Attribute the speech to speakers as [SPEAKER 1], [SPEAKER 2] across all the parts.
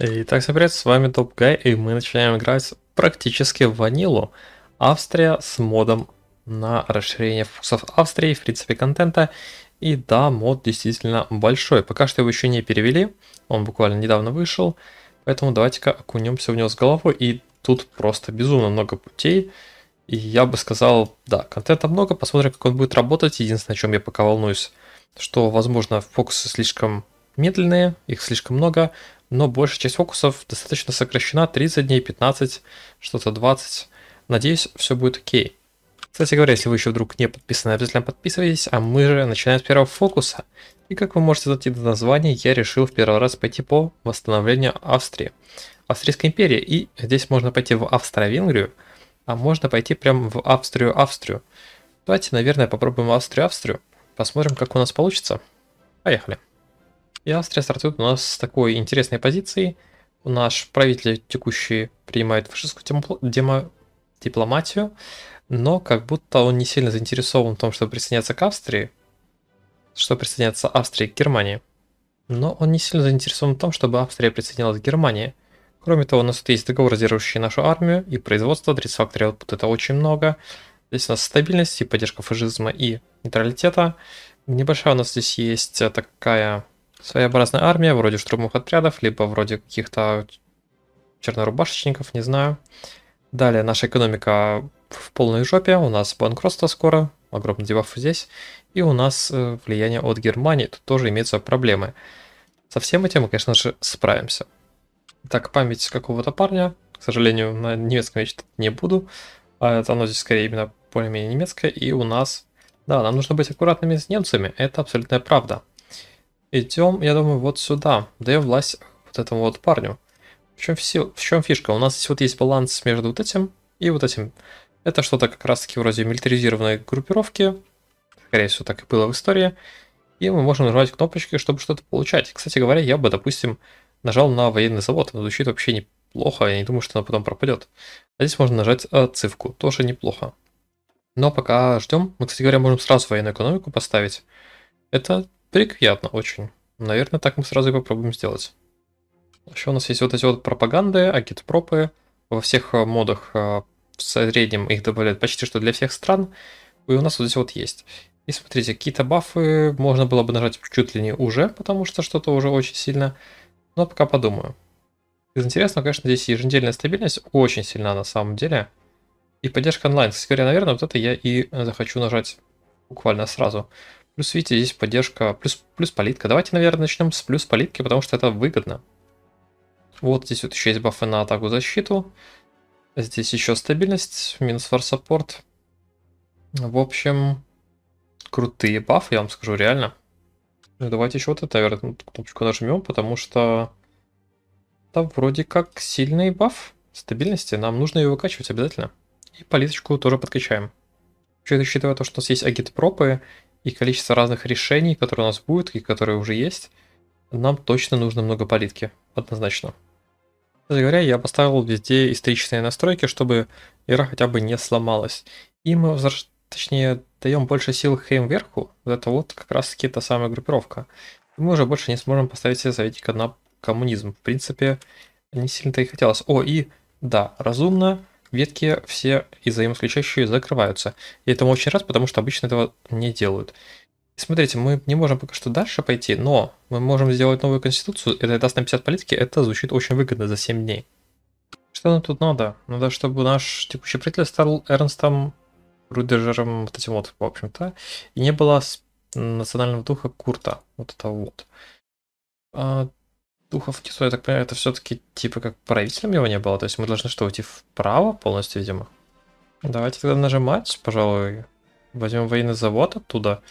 [SPEAKER 1] Итак, всем привет, с вами Топ Гай, и мы начинаем играть практически в ванилу. Австрия с модом на расширение фокусов Австрии, в принципе, контента. И да, мод действительно большой. Пока что его еще не перевели, он буквально недавно вышел. Поэтому давайте-ка окунемся в него с головой. И тут просто безумно много путей. И я бы сказал, да, контента много, посмотрим, как он будет работать. Единственное, о чем я пока волнуюсь, что, возможно, фокусы слишком медленные, их слишком много, но большая часть фокусов достаточно сокращена, 30 дней, 15, что-то 20. Надеюсь, все будет окей. Кстати говоря, если вы еще вдруг не подписаны, обязательно подписывайтесь, а мы же начинаем с первого фокуса. И как вы можете зайти до названия, я решил в первый раз пойти по восстановлению Австрии, Австрийской империи. И здесь можно пойти в Австро-Венгрию, а можно пойти прямо в Австрию-Австрию. Давайте, наверное, попробуем Австрию-Австрию. Посмотрим, как у нас получится. Поехали. И Австрия стартует у нас с такой интересной позиции. Наш правитель текущий принимает фашистскую демо дипломатию, но как будто он не сильно заинтересован в том, чтобы присоединяться к Австрии, что присоединяться Австрии к Германии. Но он не сильно заинтересован в том, чтобы Австрия присоединялась к Германии. Кроме того, у нас тут есть договор, сдерживающий нашу армию и производство, 30 факторий output это очень много. Здесь у нас стабильность и поддержка фашизма и нейтралитета. Небольшая у нас здесь есть такая Своеобразная армия, вроде штурмовых отрядов, либо вроде каких-то чернорубашечников, не знаю. Далее наша экономика в полной жопе, у нас банкротство скоро, огромный дебаф здесь. И у нас э, влияние от Германии, тут тоже имеются проблемы. Со всем этим мы, конечно же, справимся. Так, память какого-то парня, к сожалению, на немецком я читать не буду. А это оно здесь скорее именно более-менее немецкое. И у нас, да, нам нужно быть аккуратными с немцами, это абсолютная правда. Идем, я думаю, вот сюда. Даем власть вот этому вот парню. В чем, все, в чем фишка? У нас здесь вот есть баланс между вот этим и вот этим. Это что-то как раз-таки вроде милитаризированной группировки. Скорее всего, так и было в истории. И мы можем нажимать кнопочки, чтобы что-то получать. Кстати говоря, я бы, допустим, нажал на военный завод. Это звучит вообще неплохо. Я не думаю, что она потом пропадет. А здесь можно нажать э, цифку. Тоже неплохо. Но пока ждем. Мы, кстати говоря, можем сразу военную экономику поставить. Это Приятно очень. Наверное, так мы сразу и попробуем сделать. Еще у нас есть вот эти вот пропаганды, агитпропы. Во всех э, модах э, в среднем их добавляют почти что для всех стран. И у нас вот здесь вот есть. И смотрите, какие-то бафы можно было бы нажать чуть ли не уже, потому что что-то уже очень сильно. Но пока подумаю. Из интересного, конечно, здесь еженедельная стабильность очень сильна на самом деле. И поддержка онлайн. Говоря, наверное, вот это я и захочу нажать буквально сразу. Плюс, видите, здесь поддержка, плюс, плюс политка. Давайте, наверное, начнем с плюс политки, потому что это выгодно. Вот здесь вот еще есть бафы на атаку защиту. Здесь еще стабильность, минус фар саппорт. В общем, крутые бафы, я вам скажу, реально. Ну, давайте еще вот это, наверное, кнопочку нажмем, потому что там вроде как сильный баф стабильности. Нам нужно ее выкачивать обязательно. И политочку тоже подкачаем. Еще учитывая то, что у нас есть агитпропы и количество разных решений, которые у нас будут и которые уже есть, нам точно нужно много политки, однозначно. Кстати говоря, я поставил везде исторические настройки, чтобы игра хотя бы не сломалась. И мы, возвращ... точнее, даем больше сил Хейм вверху, это вот как раз таки та самая группировка. И мы уже больше не сможем поставить себе советник на коммунизм. В принципе, не сильно-то и хотелось. О, и да, разумно, ветки все и взаимоисключающие закрываются. И этому очень рад, потому что обычно этого не делают. Смотрите, мы не можем пока что дальше пойти, но мы можем сделать новую конституцию, это даст нам 50 политики, это звучит очень выгодно за 7 дней. Что нам тут надо? Надо, чтобы наш текущий правитель стал Эрнстом Рудежером, вот этим вот, в общем-то, и не было национального духа Курта, вот это вот. А, Духов Тису, я так понимаю, это все-таки типа как правителем его не было. То есть мы должны что, уйти вправо полностью, видимо? Давайте тогда нажимать, пожалуй. Возьмем военный завод оттуда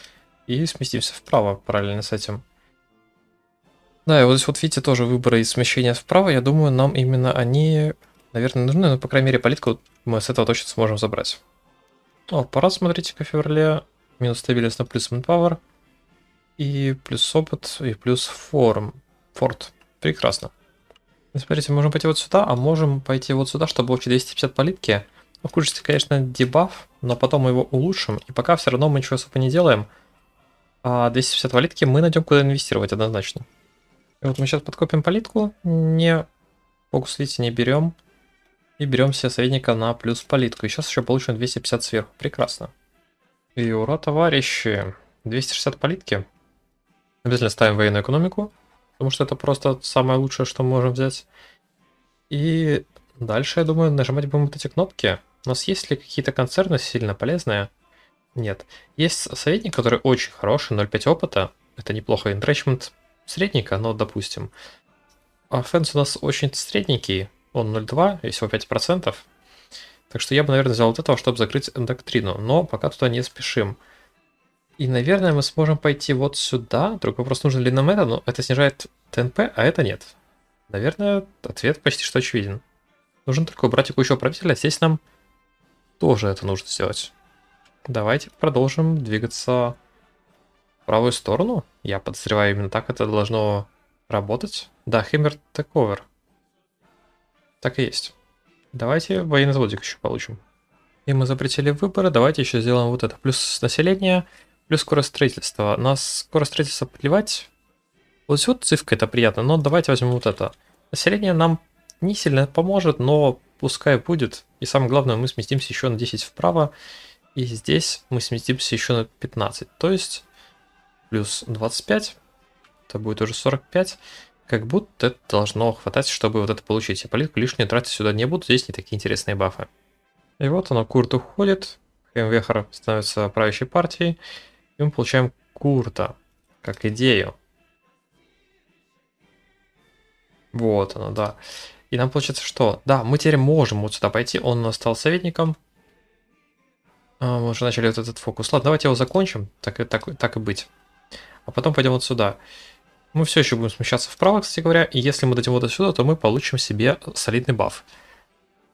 [SPEAKER 1] и сместимся вправо параллельно с этим. Да, и вот здесь вот видите тоже выборы и смещения вправо. Я думаю, нам именно они, наверное, нужны. Но, по крайней мере, политику мы с этого точно сможем забрать. О, пора, смотрите-ка, в феврале. Минус стабильность на плюс manpower. И плюс опыт, и плюс форм. Форт. Прекрасно. Смотрите, можем пойти вот сюда, а можем пойти вот сюда, чтобы получить 250 политки. Ну, включится, конечно, дебаф, но потом мы его улучшим. И пока все равно мы ничего особо не делаем. А 250 политки мы найдем, куда инвестировать однозначно. И вот мы сейчас подкопим политку. Не Фокус, видите, не берем. И берем себе советника на плюс политку. И сейчас еще получим 250 сверху. Прекрасно. И ура, товарищи. 260 политки. Обязательно ставим военную экономику. Потому что это просто самое лучшее, что мы можем взять. И дальше, я думаю, нажимать будем вот эти кнопки. У нас есть ли какие-то концерны сильно полезные? Нет. Есть советник, который очень хороший, 0.5 опыта. Это неплохо. Enrichment средненько, но допустим. Offence у нас очень средненький. Он 0.2 и всего 5%. Так что я бы, наверное, взял вот этого, чтобы закрыть доктрину. Но пока туда не спешим. И, наверное, мы сможем пойти вот сюда. Другой вопрос, нужен ли нам это, но это снижает ТНП, а это нет. Наверное, ответ почти что очевиден. Нужно только убрать текущего правителя. Здесь нам тоже это нужно сделать. Давайте продолжим двигаться в правую сторону. Я подозреваю, именно так это должно работать. Да, Хэммер Тековер. Так и есть. Давайте военный заводик еще получим. И мы запретили выборы. Давайте еще сделаем вот это. Плюс население, плюс скорость строительства. Нас скорость строительства плевать. Вот вот цифка это приятно, но давайте возьмем вот это. Население нам не сильно поможет, но пускай будет. И самое главное, мы сместимся еще на 10 вправо. И здесь мы сместимся еще на 15. То есть плюс 25. Это будет уже 45. Как будто это должно хватать, чтобы вот это получить. Я политику лишнюю тратить сюда не буду, здесь не такие интересные бафы. И вот оно, Курт уходит, Хемвехер становится правящей партией, и мы получаем Курта, как идею. Вот оно, да. И нам получается что? Да, мы теперь можем вот сюда пойти, он у нас стал советником. А, мы уже начали вот этот фокус. Ладно, давайте его закончим, так и, так, так и быть. А потом пойдем вот сюда. Мы все еще будем смещаться вправо, кстати говоря, и если мы дойдем вот отсюда, то мы получим себе солидный баф.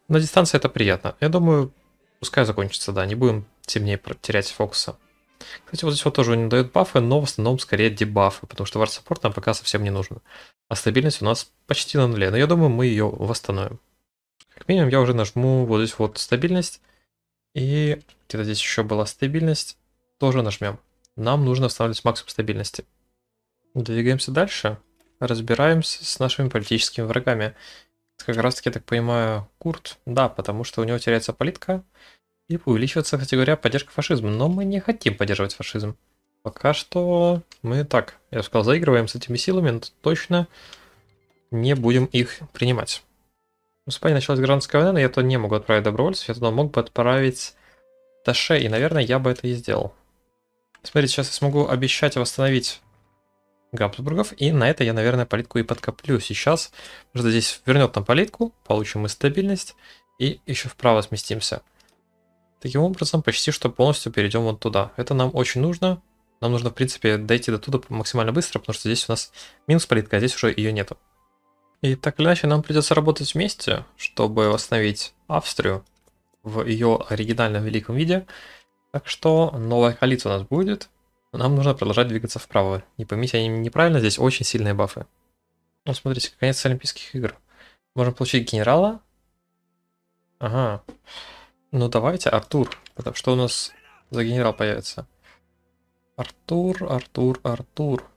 [SPEAKER 1] На дистанции это приятно. Я думаю, пускай закончится, да, не будем темнее терять фокуса. Кстати, вот здесь вот тоже он не дает бафы, но в основном скорее дебафы, потому что вард-саппорт нам пока совсем не нужен. А стабильность у нас почти на нуле, но я думаю, мы ее восстановим. Как минимум я уже нажму вот здесь вот стабильность, и где-то здесь еще была стабильность, тоже нажмем. Нам нужно устанавливать максимум стабильности. Двигаемся дальше. Разбираемся с нашими политическими врагами. Как раз таки, я так понимаю, Курт. Да, потому что у него теряется политика. И увеличивается, кстати говоря, поддержка фашизма. Но мы не хотим поддерживать фашизм. Пока что мы так, я бы сказал, заигрываем с этими силами, но точно не будем их принимать. В Испании началась гражданская война, но я туда не могу отправить добровольцев, я туда мог бы отправить Таше, и, наверное, я бы это и сделал. Смотрите, сейчас я смогу обещать восстановить Габсбургов. И на это я, наверное, политку и подкоплю сейчас. Потому что здесь вернет нам политку, получим мы стабильность и еще вправо сместимся. Таким образом, почти что полностью перейдем вот туда. Это нам очень нужно. Нам нужно, в принципе, дойти до туда максимально быстро, потому что здесь у нас минус политика, а здесь уже ее нету. И так или иначе, нам придется работать вместе, чтобы восстановить Австрию в ее оригинальном великом виде. Так что новая коалиция у нас будет. Нам нужно продолжать двигаться вправо. Не поймите, они неправильно, здесь очень сильные бафы. Ну, смотрите, конец Олимпийских игр. Можем получить генерала. Ага. Ну, давайте, Артур. Что у нас за генерал появится. Артур, Артур, Артур.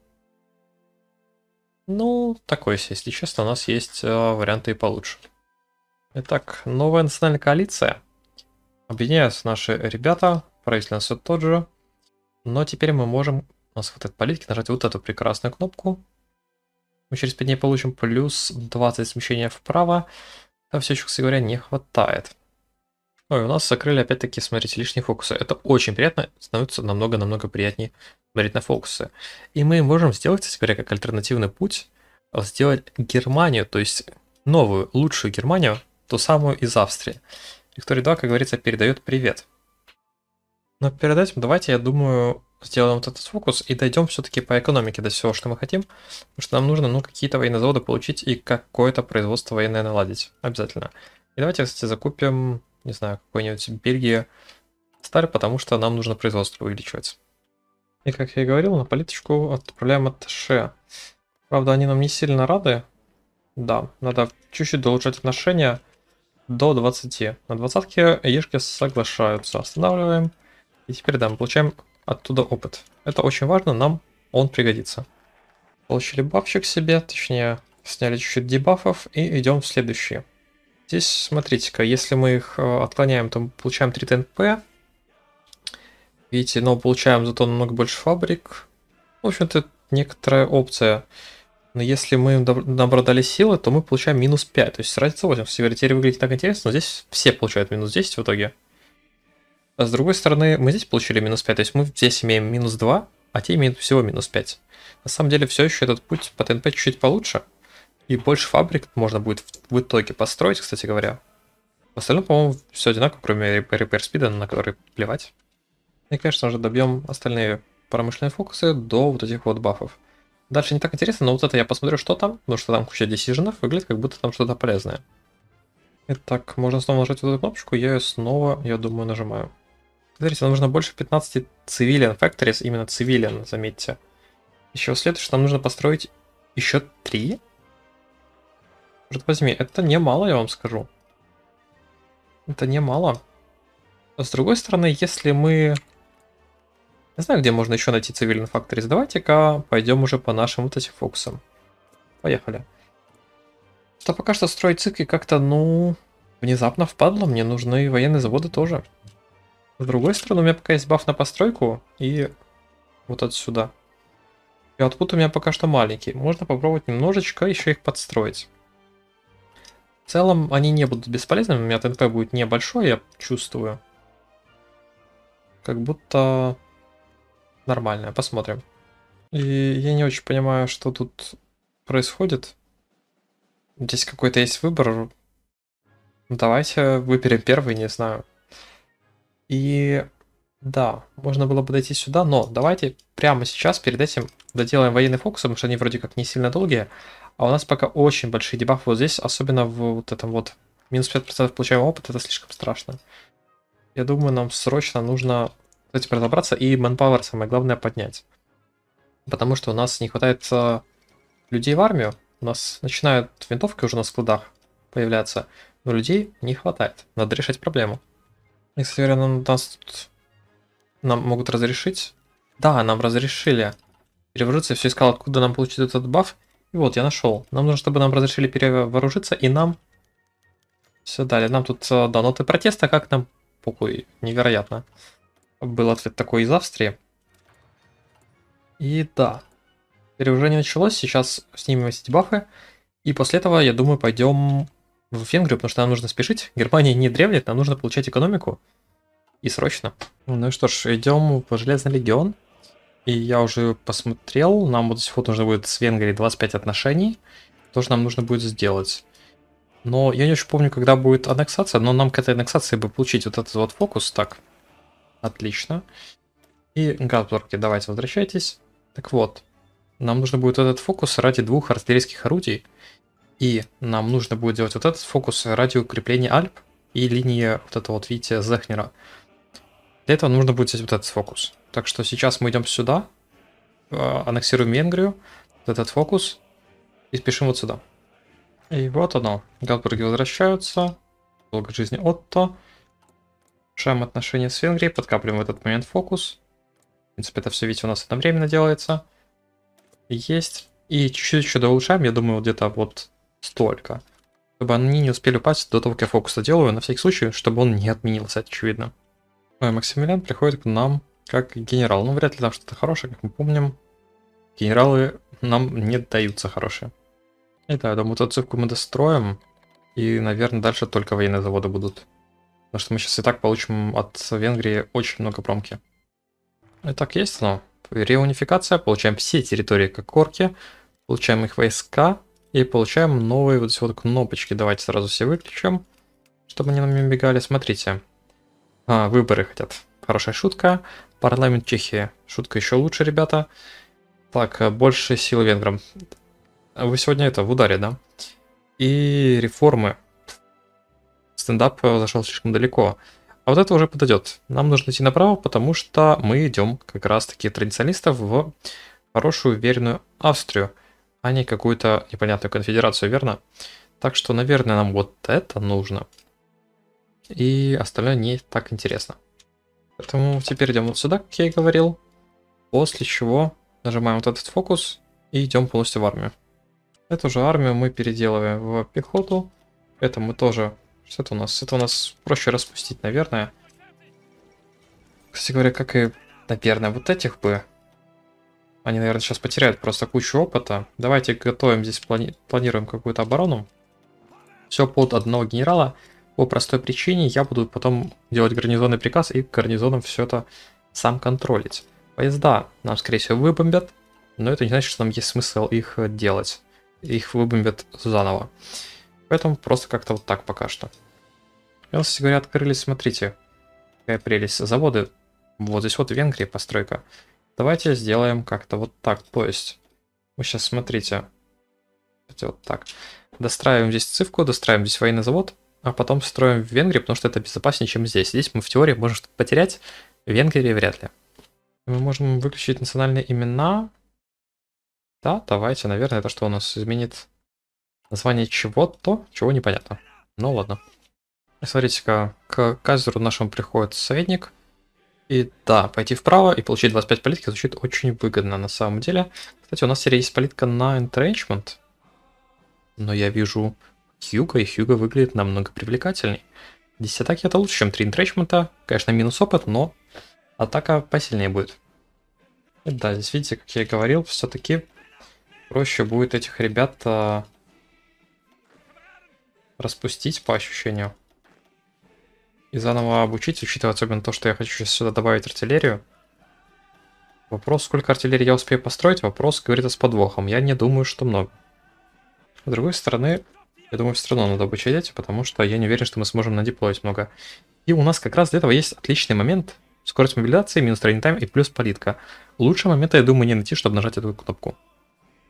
[SPEAKER 1] Ну, такой есть, если честно, у нас есть э, варианты и получше. Итак, новая национальная коалиция. Объединяются наши ребята, правительство все тот же. Но теперь мы можем, у нас хватает политики, нажать вот эту прекрасную кнопку. Мы через 5 дней получим плюс 20 смещения вправо. А все кстати говоря, не хватает. Ой, у нас закрыли опять-таки, смотрите, лишние фокусы. Это очень приятно, становится намного-намного приятнее смотреть на фокусы. И мы можем сделать, говоря, как альтернативный путь, сделать Германию, то есть новую, лучшую Германию, ту самую из Австрии. Виктория 2, как говорится, передает привет. Но перед этим давайте, я думаю, сделаем вот этот фокус и дойдем все-таки по экономике до всего, что мы хотим. Потому что нам нужно, ну, какие-то военные заводы получить и какое-то производство военное наладить. Обязательно. И давайте, кстати, закупим, не знаю, какой-нибудь Бельгию старый, потому что нам нужно производство увеличивать. И, как я и говорил, на политочку отправляем атташе. Правда, они нам не сильно рады. Да, надо чуть-чуть улучшать отношения до 20. На 20 ешки соглашаются. Останавливаем. И теперь, да, мы получаем оттуда опыт. Это очень важно, нам он пригодится. Получили бабчик себе, точнее, Сняли чуть-чуть дебафов и идем в следующие. Здесь, смотрите-ка, если мы их э, отклоняем, то получаем 3 ТНП. Видите, но получаем зато намного больше фабрик. В общем-то, некоторая опция. Но если мы наоборот дали силы, то мы получаем минус 5. То есть разница 8. В Севере выглядит так интересно, но здесь все получают минус 10 в итоге. А с другой стороны, мы здесь получили минус 5. То есть мы здесь имеем минус 2, а те имеют всего минус 5. На самом деле, все еще этот путь по ТНП чуть-чуть получше. И больше фабрик можно будет в итоге построить, кстати говоря. В остальном, по-моему, все одинаково, кроме repair спида, на который плевать. И, конечно же, добьем остальные промышленные фокусы до вот этих вот бафов. Дальше не так интересно, но вот это я посмотрю, что там, потому что там куча decisionов, выглядит как будто там что-то полезное. Итак, можно снова нажать вот эту кнопочку, я ее снова, я думаю, нажимаю. Смотрите, нам нужно больше 15 civilian factories, именно civilian, заметьте. Еще следует, что нам нужно построить еще 3 Черт возьми, это немало, я вам скажу. Это немало. С другой стороны, если мы... Не знаю, где можно еще найти цивильный фактор. Давайте-ка пойдем уже по нашим вот этим фокусам. Поехали. Что пока что строить цикли как-то, ну, внезапно впадло. Мне нужны военные заводы тоже. С другой стороны, у меня пока есть баф на постройку и вот отсюда. И output у меня пока что маленький. Можно попробовать немножечко еще их подстроить. В целом они не будут бесполезными, у меня ТНП будет небольшой, я чувствую. Как будто нормально, посмотрим. И я не очень понимаю, что тут происходит. Здесь какой-то есть выбор. Давайте выберем первый, не знаю. И да, можно было бы дойти сюда, но давайте прямо сейчас перед этим доделаем военный фокус, потому что они вроде как не сильно долгие. А у нас пока очень большие дебафы вот здесь, особенно в вот этом вот минус 5% получаем опыт, это слишком страшно. Я думаю, нам срочно нужно с этим разобраться и manpower самое главное поднять. Потому что у нас не хватает uh, людей в армию, у нас начинают винтовки уже на складах появляться, но людей не хватает, надо решать проблему. И, кстати говоря, нам, нас тут... нам могут разрешить. Да, нам разрешили. Перевооружиться, все искал, откуда нам получить этот баф. И вот, я нашел. Нам нужно, чтобы нам разрешили перевооружиться, и нам... Все дали. Нам тут э, да, ноты протеста, как нам... Пукуй, невероятно. Был ответ такой из Австрии. И да. Перевооружение началось, сейчас снимем эти бафы. И после этого, я думаю, пойдем в Венгрию, потому что нам нужно спешить. Германия не древнет, нам нужно получать экономику. И срочно. Ну что ж, идем в Железный Легион. И я уже посмотрел, нам вот здесь вот нужно будет с Венгрией 25 отношений. Тоже нам нужно будет сделать. Но я не очень помню, когда будет аннексация, но нам к этой аннексации бы получить вот этот вот фокус. Так, отлично. И Газбурги, давайте возвращайтесь. Так вот, нам нужно будет этот фокус ради двух артиллерийских орудий. И нам нужно будет делать вот этот фокус ради укрепления Альп и линии вот этого вот, видите, Зехнера. Для этого нужно будет взять вот этот фокус. Так что сейчас мы идем сюда, э, аннексируем Венгрию, вот этот фокус, и спешим вот сюда. И вот оно. Галбурги возвращаются. Долго жизни Отто. Решаем отношения с Венгрией, подкапливаем в этот момент фокус. В принципе, это все, видите, у нас одновременно делается. Есть. И чуть-чуть еще доулучшаем, я думаю, где-то вот столько. Чтобы они не успели упасть до того, как я фокус делаю, на всякий случай, чтобы он не отменился, очевидно. Максимилиан приходит к нам как генерал. Ну, вряд ли там что-то хорошее, как мы помним. Генералы нам не даются хорошие. И да, я думаю, эту цифку мы достроим. И, наверное, дальше только военные заводы будут. Потому что мы сейчас и так получим от Венгрии очень много промки. Итак, есть оно. Реунификация. Получаем все территории как корки. Получаем их войска. И получаем новые вот эти вот кнопочки. Давайте сразу все выключим. Чтобы они нам не бегали. Смотрите. А, выборы хотят. Хорошая шутка. Парламент Чехии. Шутка еще лучше, ребята. Так, э, больше сил венграм. Вы сегодня это в ударе, да? И реформы. Стендап зашел слишком далеко. А вот это уже подойдет. Нам нужно идти направо, потому что мы идем как раз-таки традиционалистов в хорошую, уверенную Австрию, а не какую-то непонятную конфедерацию, верно? Так что, наверное, нам вот это нужно. И остальное не так интересно. Поэтому теперь идем вот сюда, как я и говорил. После чего нажимаем вот этот фокус и идем полностью в армию. Эту же армию мы переделываем в пехоту. Это мы тоже... Что это у нас? Это у нас проще распустить, наверное. Кстати говоря, как и, наверное, вот этих бы. Они, наверное, сейчас потеряют просто кучу опыта. Давайте готовим здесь, плани планируем какую-то оборону. Все под одного генерала. По простой причине я буду потом делать гарнизонный приказ и гарнизоном все это сам контролить. Поезда нам, скорее всего, выбомбят, но это не значит, что нам есть смысл их делать. Их выбомбят заново. Поэтому просто как-то вот так пока что. И, кстати говоря, открылись, смотрите, какая прелесть. Заводы, вот здесь вот в Венгрии постройка. Давайте сделаем как-то вот так, то есть, вы сейчас смотрите, вот так. Достраиваем здесь цифку, достраиваем здесь военный завод, а потом строим в Венгрии, потому что это безопаснее, чем здесь. Здесь мы в теории можем что-то потерять, в Венгрии вряд ли. Мы можем выключить национальные имена. Да, давайте, наверное, это что у нас изменит название чего-то, чего непонятно. Ну ладно. Смотрите-ка, к казеру нашему приходит советник. И да, пойти вправо и получить 25 политики звучит очень выгодно на самом деле. Кстати, у нас теперь есть политика на entrenchment. Но я вижу Хьюга, и Хьюга выглядит намного привлекательней. 10 атаки это лучше, чем 3 интречмента. Конечно, минус опыт, но атака посильнее будет. И да, здесь видите, как я и говорил, все-таки проще будет этих ребят а, распустить по ощущению. И заново обучить, учитывая особенно то, что я хочу сейчас сюда добавить артиллерию. Вопрос, сколько артиллерии я успею построить, вопрос говорит с подвохом. Я не думаю, что много. С другой стороны, я думаю, все равно надо обучать потому что я не уверен, что мы сможем надеплоить много. И у нас как раз для этого есть отличный момент. Скорость мобилизации, минус трейнинг тайм и плюс политка. Лучше момента, я думаю, не найти, чтобы нажать эту кнопку.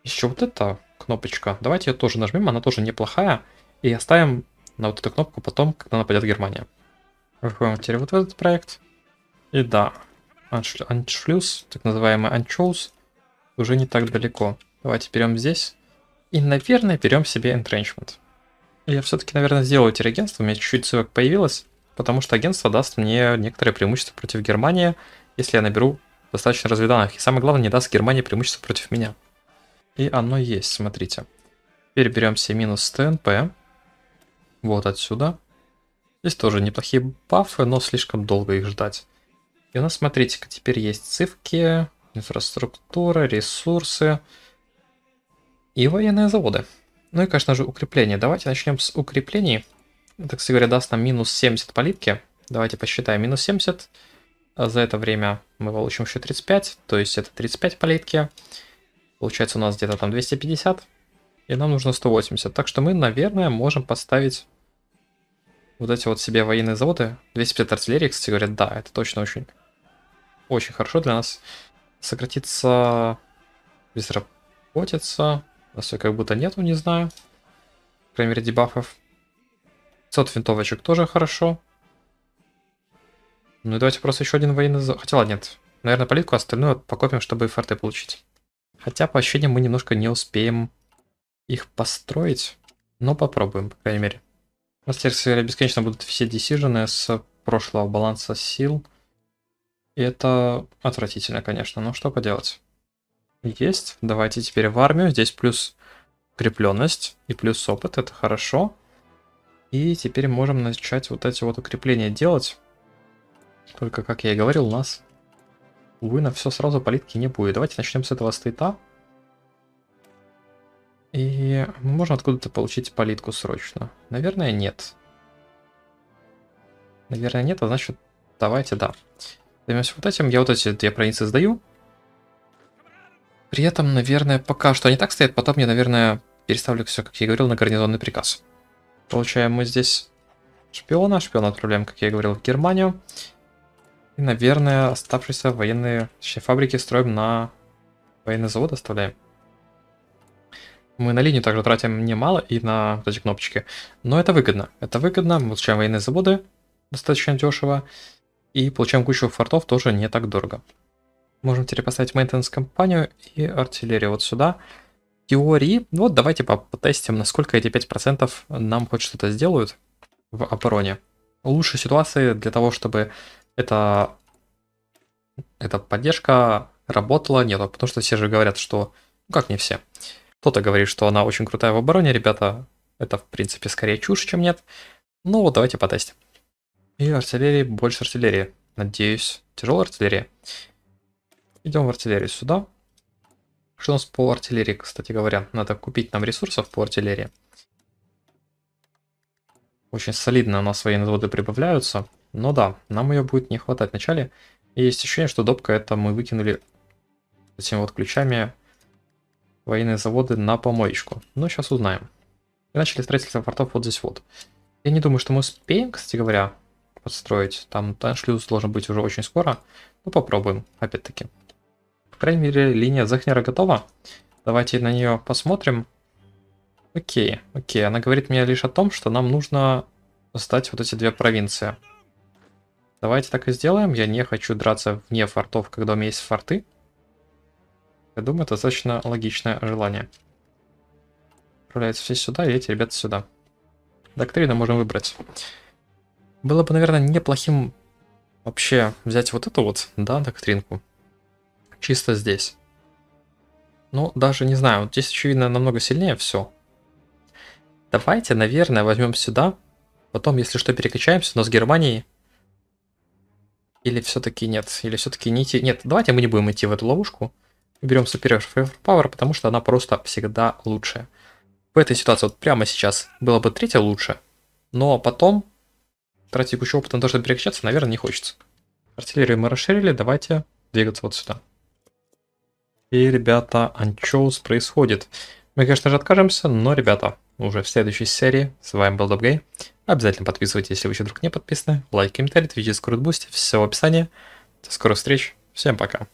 [SPEAKER 1] Еще вот эта кнопочка. Давайте ее тоже нажмем, она тоже неплохая. И оставим на вот эту кнопку потом, когда нападет Германия. Выходим теперь вот в этот проект. И да, аншлюз, так называемый анчоус, уже не так далеко. Давайте берем здесь. И, наверное, берем себе entrenchment. Я все-таки, наверное, сделаю эти агентства. У меня чуть-чуть ссылок появилось, потому что агентство даст мне некоторые преимущества против Германии, если я наберу достаточно разведанных. И самое главное, не даст Германии преимущества против меня. И оно есть, смотрите. Теперь берем себе минус ТНП. Вот отсюда. Здесь тоже неплохие бафы, но слишком долго их ждать. И у нас, смотрите-ка, теперь есть цифки, инфраструктура, ресурсы и военные заводы. Ну и, конечно же, укрепление. Давайте начнем с укреплений. Это, кстати говоря, даст нам минус 70 политки. Давайте посчитаем. Минус 70. А за это время мы получим еще 35. То есть это 35 политки. Получается у нас где-то там 250. И нам нужно 180. Так что мы, наверное, можем поставить вот эти вот себе военные заводы. 250 артиллерии, кстати говоря, да, это точно очень, очень хорошо для нас. Сократится безработица. У нас как будто нету, не знаю. По крайней мере, дебафов. 500 винтовочек тоже хорошо. Ну и давайте просто еще один военный... Хотя ладно, нет. Наверное, политику остальную покопим, чтобы форты получить. Хотя, по ощущениям, мы немножко не успеем их построить. Но попробуем, по крайней мере. У нас теперь бесконечно будут все десижены с прошлого баланса сил. И это отвратительно, конечно, но что поделать. Есть. Давайте теперь в армию. Здесь плюс укрепленность и плюс опыт. Это хорошо. И теперь можем начать вот эти вот укрепления делать. Только, как я и говорил, у нас, увы, на все сразу политики не будет. Давайте начнем с этого стейта. И можем откуда-то получить политку срочно. Наверное, нет. Наверное, нет, а значит, давайте, да. Займемся вот этим. Я вот эти две провинции сдаю. При этом, наверное, пока что они так стоят, потом я, наверное, переставлю все, как я говорил, на гарнизонный приказ. Получаем мы здесь шпиона. Шпиона отправляем, как я и говорил, в Германию. И, наверное, оставшиеся военные фабрики строим на военный завод оставляем. Мы на линию также тратим немало и на вот эти кнопочки. Но это выгодно. Это выгодно. Мы получаем военные заводы достаточно дешево. И получаем кучу фортов тоже не так дорого. Можем теперь поставить maintenance компанию и артиллерию вот сюда. Теории, ну вот давайте потестим, насколько эти 5% нам хоть что-то сделают в обороне. Лучшей ситуации для того, чтобы эта, эта поддержка работала, нету, потому что все же говорят, что, ну как не все, Кто-то говорит, что она очень крутая в обороне, ребята. Это, в принципе, скорее чушь, чем нет. Ну вот, давайте потестим. И артиллерии, больше артиллерии. Надеюсь. Тяжелая артиллерия. Идем в артиллерию сюда. Что у нас по артиллерии, кстати говоря? Надо купить нам ресурсов по артиллерии. Очень солидно у нас военные заводы прибавляются. Но да, нам ее будет не хватать вначале. И есть ощущение, что допка это мы выкинули этими вот ключами военные заводы на помоечку. Но сейчас узнаем. И начали строительство фортов вот здесь вот. Я не думаю, что мы успеем, кстати говоря, подстроить. Там, там шлюз должен быть уже очень скоро. Ну, попробуем, опять-таки. По крайней мере, линия Захнера готова. Давайте на нее посмотрим. Окей, окей. Она говорит мне лишь о том, что нам нужно сдать вот эти две провинции. Давайте так и сделаем. Я не хочу драться вне фортов, когда у меня есть форты. Я думаю, это достаточно логичное желание. Отправляются все сюда, и эти ребята сюда. Доктрину можем выбрать. Было бы, наверное, неплохим вообще взять вот эту вот, да, доктринку. Чисто здесь. Ну, даже не знаю, вот здесь очевидно намного сильнее все. Давайте, наверное, возьмем сюда. Потом, если что, перекачаемся, но с Германией. Или все-таки нет, или все-таки не идти. Нет, давайте мы не будем идти в эту ловушку. Берем Superior Power, потому что она просто всегда лучшая. В этой ситуации вот прямо сейчас было бы третья лучше, но потом тратить кучу опыта на то, чтобы перекачаться, наверное, не хочется. Артиллерию мы расширили, давайте двигаться вот сюда. И, ребята, аншлюс происходит. Мы, конечно же, откажемся, но, ребята, уже в следующей серии. С вами был Добгей. Обязательно подписывайтесь, если вы еще вдруг не подписаны. Лайк, комментарий, Twitch, Discord, Boosty. Все в описании. До скорых встреч. Всем пока.